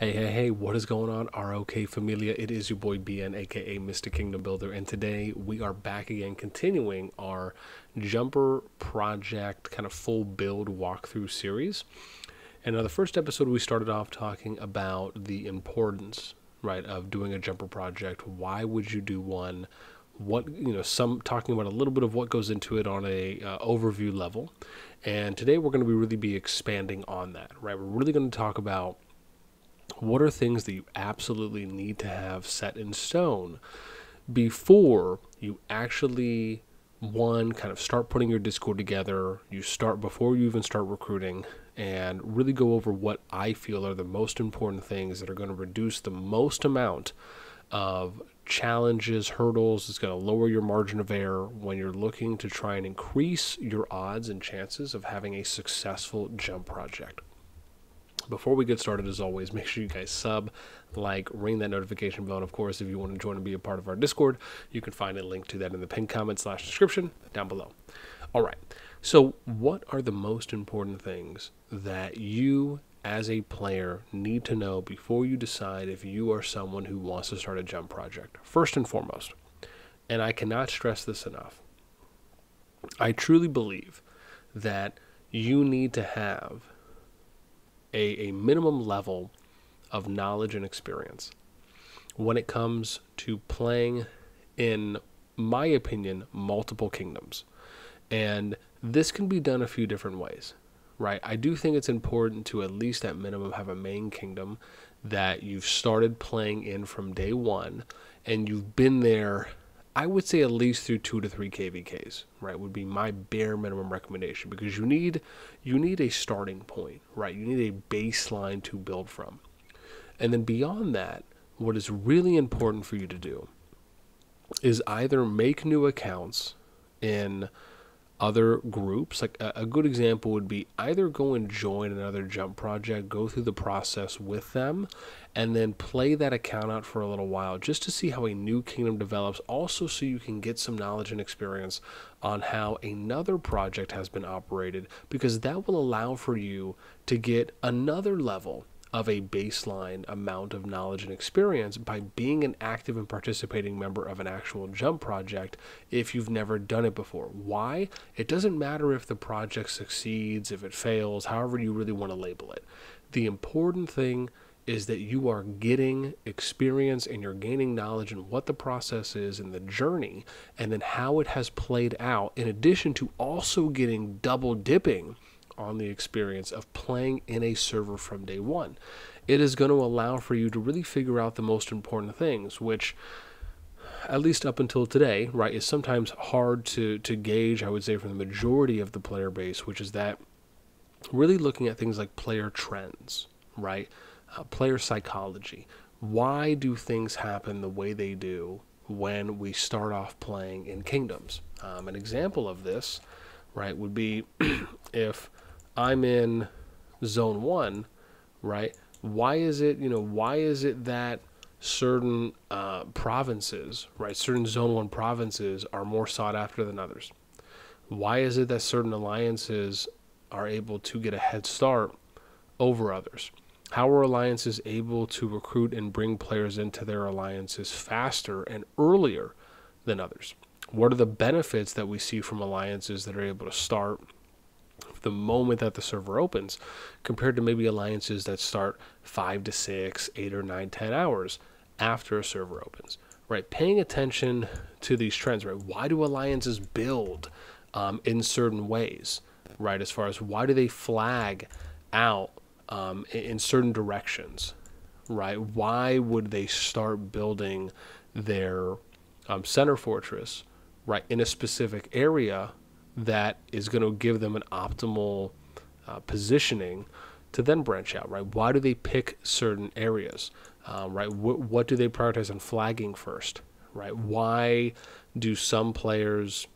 Hey, hey, hey, what is going on, ROK Familia? It is your boy BN, aka Mr. Kingdom Builder, and today we are back again continuing our Jumper Project kind of full build walkthrough series. And now, the first episode, we started off talking about the importance, right, of doing a Jumper project. Why would you do one? What, you know, some talking about a little bit of what goes into it on a uh, overview level. And today we're going to be really be expanding on that, right? We're really going to talk about what are things that you absolutely need to have set in stone before you actually one kind of start putting your discord together you start before you even start recruiting and really go over what i feel are the most important things that are going to reduce the most amount of challenges hurdles it's going to lower your margin of error when you're looking to try and increase your odds and chances of having a successful jump project before we get started, as always, make sure you guys sub, like, ring that notification bell. And of course, if you want to join and be a part of our Discord, you can find a link to that in the pinned comment slash description down below. All right. So, what are the most important things that you as a player need to know before you decide if you are someone who wants to start a jump project? First and foremost, and I cannot stress this enough, I truly believe that you need to have a, a minimum level of knowledge and experience when it comes to playing in my opinion multiple kingdoms. And this can be done a few different ways right? I do think it's important to at least at minimum have a main kingdom that you've started playing in from day one and you've been there I would say at least through two to three KVKs, right, would be my bare minimum recommendation because you need you need a starting point, right? You need a baseline to build from. And then beyond that, what is really important for you to do is either make new accounts in other groups. Like a, a, good example would be either go and join another jump project, go through the process with them, and then play that account out for a little while just to see how a new kingdom develops. Also, so you can get some knowledge and experience on how another project has been operated, because that will allow for you to get another level of a baseline amount of knowledge and experience by being an active and participating member of an actual jump project if you've never done it before. Why? It doesn't matter if the project succeeds, if it fails, however you really want to label it. The important thing is that you are getting experience and you're gaining knowledge in what the process is and the journey and then how it has played out in addition to also getting double dipping on the experience of playing in a server from day one. It is going to allow for you to really figure out the most important things, which at least up until today, right, is sometimes hard to, to gauge, I would say, for the majority of the player base, which is that really looking at things like player trends, right? Uh, player psychology. Why do things happen the way they do when we start off playing in kingdoms? Um, an example of this, right, would be if I'm in zone one, right? Why is it, you know, why is it that certain uh, provinces, right, certain zone one provinces are more sought after than others? Why is it that certain alliances are able to get a head start over others? How are alliances able to recruit and bring players into their alliances faster and earlier than others? What are the benefits that we see from alliances that are able to start the moment that the server opens compared to maybe alliances that start five to six, eight or nine, ten hours after a server opens, right? Paying attention to these trends, right? Why do alliances build um, in certain ways, right? As far as why do they flag out um, in certain directions, right? Why would they start building their um, center fortress, right, in a specific area that is going to give them an optimal uh, positioning to then branch out, right? Why do they pick certain areas, um, right? Wh- what do they prioritize on flagging first, right? Why do some players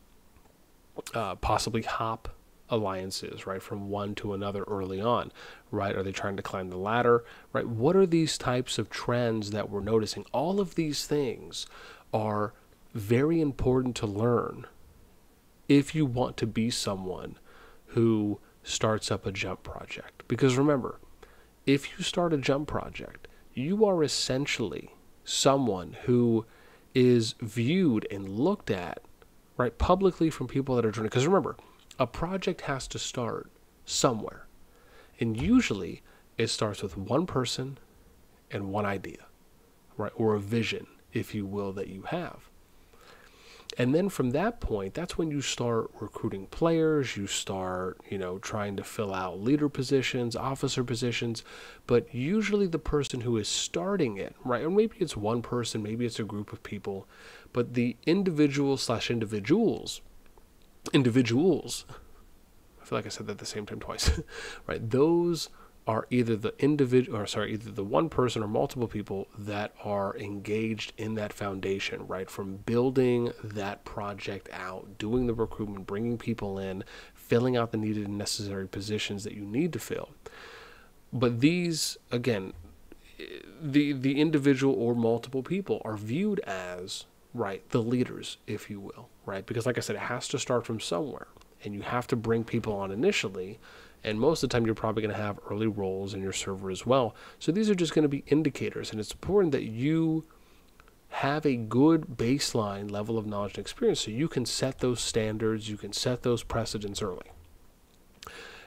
uh, possibly hop alliances, right, from one to another early on, right? Are they trying to climb the ladder, right? What are these types of trends that we're noticing? All of these things are very important to learn if you want to be someone who starts up a jump project. Because remember, if you start a jump project, you are essentially someone who is viewed and looked at right publicly from people that are joining. Because remember a project has to start somewhere. And usually it starts with one person and one idea right or a vision if you will that you have and then from that point that's when you start recruiting players you start you know trying to fill out leader positions officer positions. But usually the person who is starting it right or maybe it's one person maybe it's a group of people but the individual slash individuals individuals i feel like i said that the same time twice right those are either the individual or sorry either the one person or multiple people that are engaged in that foundation right? From building that project out doing the recruitment bringing people in filling out the needed and necessary positions that you need to fill. But these again the the individual or multiple people are viewed as right the leaders if you will right? Because like i said it has to start from somewhere and you have to bring people on initially and most of the time, you're probably going to have early roles in your server as well. So these are just going to be indicators. And it's important that you have a good baseline level of knowledge and experience so you can set those standards, you can set those precedents early.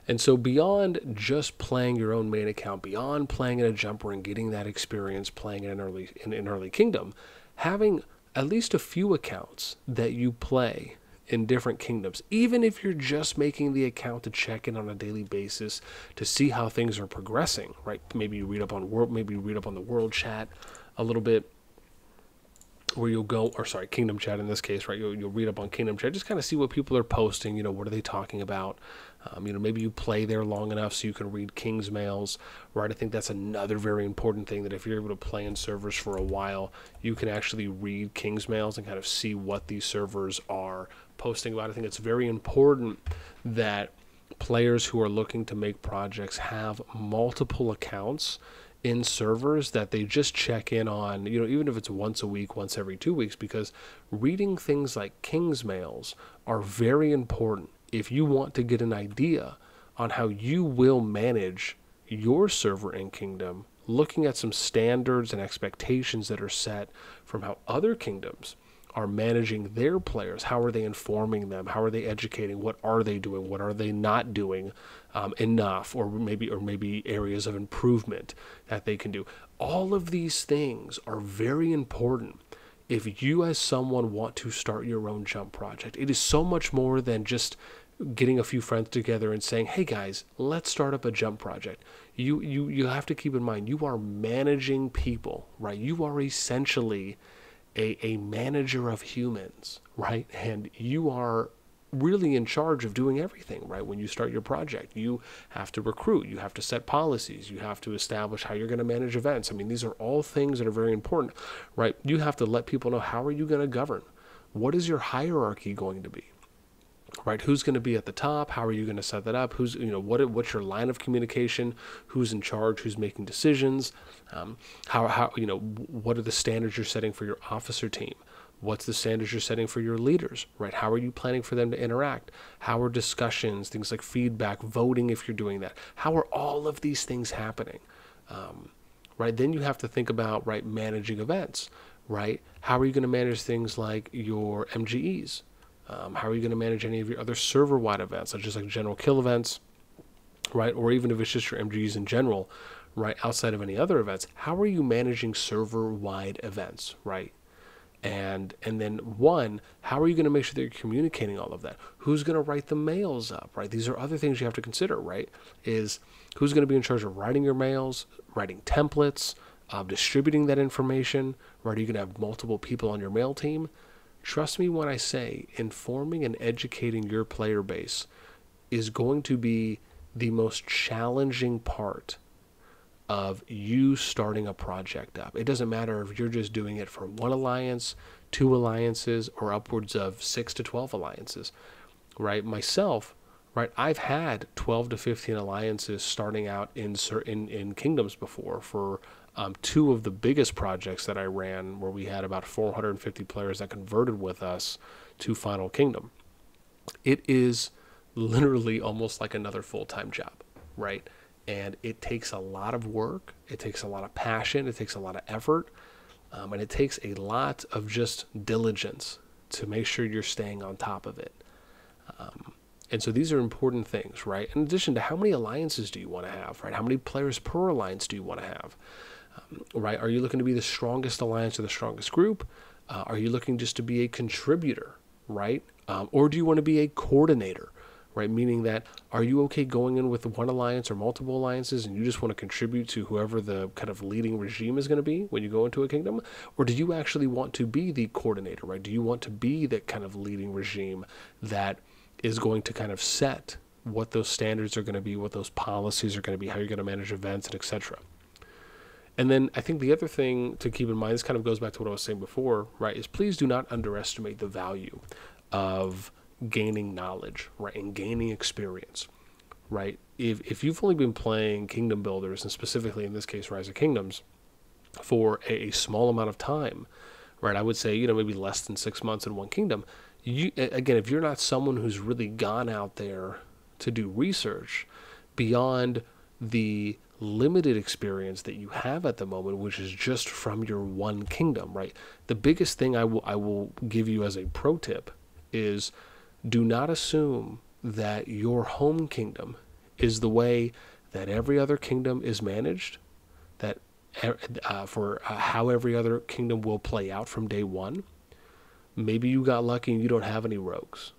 And so, beyond just playing your own main account, beyond playing in a jumper and getting that experience playing in an early in an early kingdom, having at least a few accounts that you play in different kingdoms. Even if you're just making the account to check in on a daily basis to see how things are progressing, right? Maybe you read up on world, maybe you read up on the world chat a little bit, where you'll go, or sorry, Kingdom Chat in this case, right? You'll, you'll read up on Kingdom Chat, just kind of see what people are posting. You know, what are they talking about? Um, you know, maybe you play there long enough so you can read King's mails, right? I think that's another very important thing that if you're able to play in servers for a while, you can actually read King's mails and kind of see what these servers are posting about. I think it's very important that players who are looking to make projects have multiple accounts in servers that they just check in on, you know, even if it's once a week, once every two weeks, because reading things like King's mails are very important if you want to get an idea on how you will manage your server in Kingdom, looking at some standards and expectations that are set from how other kingdoms are managing their players. How are they informing them? How are they educating? What are they doing? What are they not doing um, enough, or maybe or maybe areas of improvement that they can do? All of these things are very important. If you, as someone, want to start your own jump project, it is so much more than just getting a few friends together and saying, "Hey guys, let's start up a jump project." You you you have to keep in mind you are managing people, right? You are essentially a, a manager of humans, right? And you are really in charge of doing everything, right? When you start your project, you have to recruit, you have to set policies, you have to establish how you're going to manage events. I mean, these are all things that are very important, right? You have to let people know how are you going to govern? What is your hierarchy going to be? Right? Who's going to be at the top? How are you going to set that up? Who's you know what what's your line of communication? Who's in charge? Who's making decisions? Um, how how you know what are the standards you're setting for your officer team? What's the standards you're setting for your leaders right? How are you planning for them to interact? How are discussions things like feedback voting if you're doing that? How are all of these things happening? Um, right? Then you have to think about right managing events right? How are you going to manage things like your MGEs um, how are you going to manage any of your other server wide events, such as like general kill events, right? Or even if it's just your MGs in general, right? Outside of any other events, how are you managing server wide events, right? And and then one, how are you going to make sure that you're communicating all of that? Who's going to write the mails up, right? These are other things you have to consider, right? Is who's going to be in charge of writing your mails, writing templates, uh, distributing that information, right? Are you going to have multiple people on your mail team? Trust me when I say informing and educating your player base is going to be the most challenging part of you starting a project up. It doesn't matter if you're just doing it for one alliance, two alliances, or upwards of six to 12 alliances, right? Myself, right? I've had 12 to 15 alliances starting out in certain in kingdoms before for um, two of the biggest projects that I ran, where we had about 450 players that converted with us to Final Kingdom, it is literally almost like another full time job, right? And it takes a lot of work, it takes a lot of passion, it takes a lot of effort, um, and it takes a lot of just diligence to make sure you're staying on top of it. Um, and so these are important things, right? In addition to how many alliances do you want to have, right? How many players per alliance do you want to have, um, right? Are you looking to be the strongest alliance or the strongest group? Uh, are you looking just to be a contributor, right? Um, or do you want to be a coordinator, right? Meaning that are you okay going in with one alliance or multiple alliances and you just want to contribute to whoever the kind of leading regime is going to be when you go into a kingdom? Or do you actually want to be the coordinator, right? Do you want to be that kind of leading regime that is going to kind of set what those standards are going to be, what those policies are going to be, how you're going to manage events, and etc. And then I think the other thing to keep in mind, this kind of goes back to what I was saying before, right, is please do not underestimate the value of gaining knowledge, right, and gaining experience, right? If, if you've only been playing Kingdom Builders, and specifically in this case, Rise of Kingdoms, for a, a small amount of time, right, I would say, you know, maybe less than six months in one kingdom, you again, if you're not someone who's really gone out there to do research beyond the limited experience that you have at the moment, which is just from your one kingdom, right? The biggest thing I will I will give you as a pro tip is do not assume that your home kingdom is the way that every other kingdom is managed, that uh, for uh, how every other kingdom will play out from day one. Maybe you got lucky and you don't have any rogues,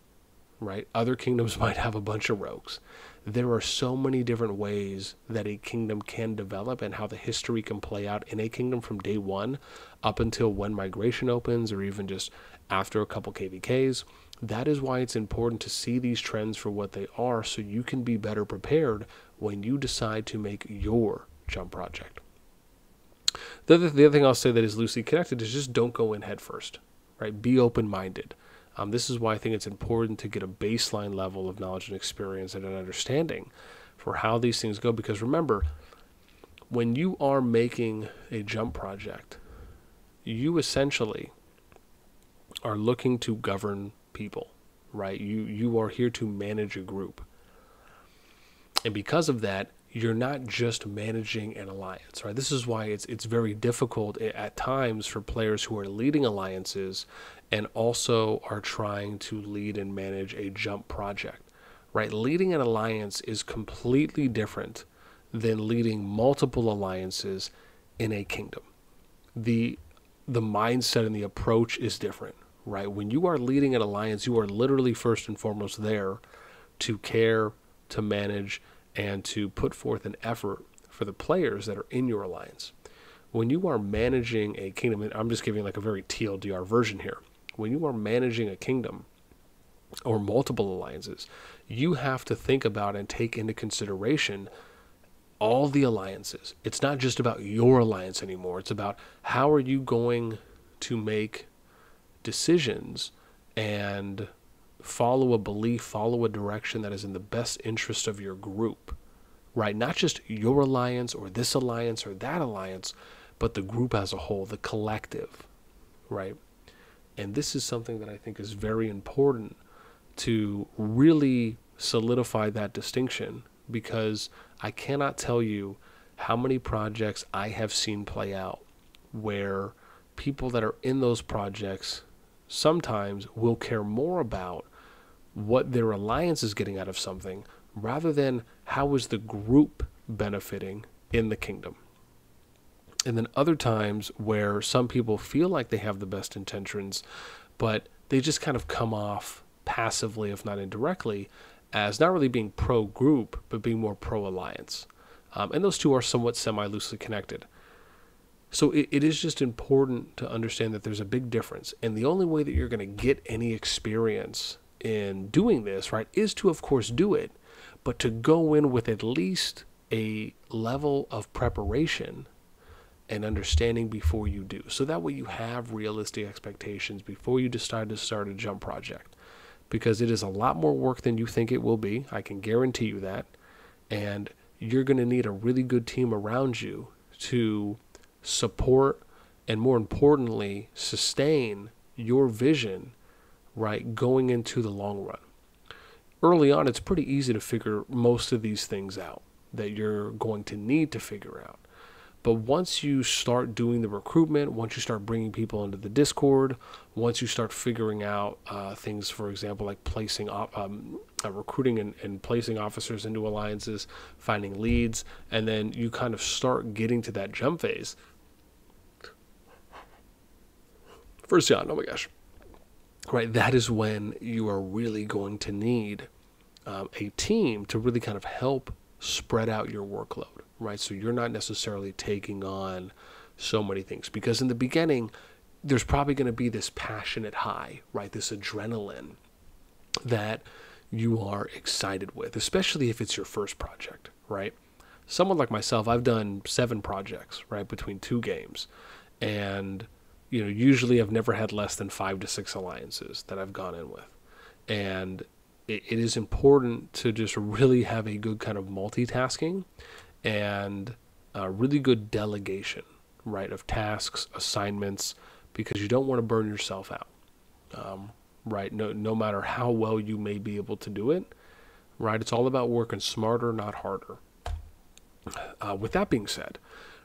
right? Other kingdoms might have a bunch of rogues. There are so many different ways that a kingdom can develop and how the history can play out in a kingdom from day one up until when migration opens or even just after a couple KVKs. That is why it's important to see these trends for what they are so you can be better prepared when you decide to make your jump project. The other, the other thing I'll say that is loosely connected is just don't go in head first right? Be open minded. Um, this is why I think it's important to get a baseline level of knowledge and experience and an understanding for how these things go. Because remember, when you are making a jump project, you essentially are looking to govern people, right? You you are here to manage a group. And because of that, you're not just managing an alliance, right? This is why it's it's very difficult at times for players who are leading alliances and also are trying to lead and manage a jump project, right? Leading an alliance is completely different than leading multiple alliances in a kingdom. The the mindset and the approach is different, right? When you are leading an alliance, you are literally first and foremost there to care, to manage, and to put forth an effort for the players that are in your alliance. When you are managing a kingdom, and I'm just giving like a very TLDR version here. When you are managing a kingdom or multiple alliances, you have to think about and take into consideration all the alliances. It's not just about your alliance anymore. It's about how are you going to make decisions and follow a belief, follow a direction that is in the best interest of your group, right? Not just your alliance or this alliance or that alliance, but the group as a whole, the collective, right? And this is something that I think is very important to really solidify that distinction because I cannot tell you how many projects I have seen play out where people that are in those projects sometimes will care more about what their alliance is getting out of something rather than how is the group benefiting in the kingdom. And then other times where some people feel like they have the best intentions, but they just kind of come off passively, if not indirectly, as not really being pro group, but being more pro alliance. Um, and those two are somewhat semi loosely connected. So it, it is just important to understand that there's a big difference. And the only way that you're going to get any experience in doing this, right, is to, of course, do it, but to go in with at least a level of preparation and understanding before you do. So that way you have realistic expectations before you decide to start a jump project. Because it is a lot more work than you think it will be. I can guarantee you that. And you're going to need a really good team around you to support and, more importantly, sustain your vision right, going into the long run. Early on, it's pretty easy to figure most of these things out that you're going to need to figure out. But once you start doing the recruitment, once you start bringing people into the Discord, once you start figuring out uh, things, for example, like placing um, uh, recruiting and, and placing officers into alliances, finding leads, and then you kind of start getting to that jump phase. First John, oh my gosh. Right, that is when you are really going to need um, a team to really kind of help spread out your workload right? So you're not necessarily taking on so many things because in the beginning, there's probably going to be this passionate high, right? This adrenaline that you are excited with, especially if it's your first project, right? Someone like myself, I've done seven projects, right, between two games. And, you know, usually I've never had less than five to six alliances that I've gone in with. And it, it is important to just really have a good kind of multitasking and a really good delegation, right, of tasks, assignments, because you don't want to burn yourself out, um, right? No, no matter how well you may be able to do it, right? It's all about working smarter, not harder. Uh, with that being said,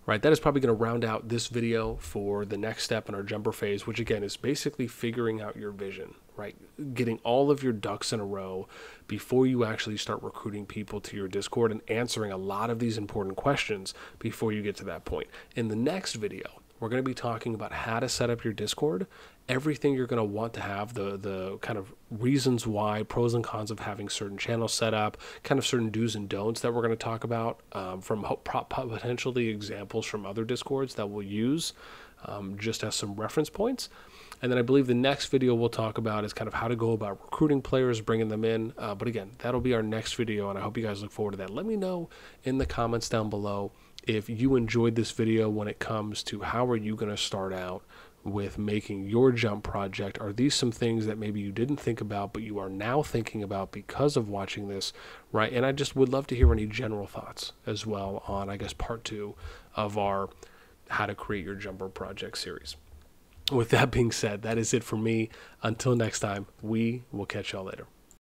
right, that is probably going to round out this video for the next step in our jumper phase, which again is basically figuring out your vision, right? Getting all of your ducks in a row before you actually start recruiting people to your Discord and answering a lot of these important questions before you get to that point. In the next video, we're going to be talking about how to set up your Discord, everything you're going to want to have, the the kind of reasons why, pros and cons of having certain channels set up, kind of certain do's and don'ts that we're going to talk about um, from potentially examples from other Discords that we'll use um, just as some reference points. And then I believe the next video we'll talk about is kind of how to go about recruiting players, bringing them in. Uh, but again, that'll be our next video, and I hope you guys look forward to that. Let me know in the comments down below if you enjoyed this video when it comes to how are you going to start out with making your jump project are these some things that maybe you didn't think about but you are now thinking about because of watching this right and i just would love to hear any general thoughts as well on i guess part two of our how to create your jumper project series with that being said, that is it for me. Until next time, we will catch y'all later.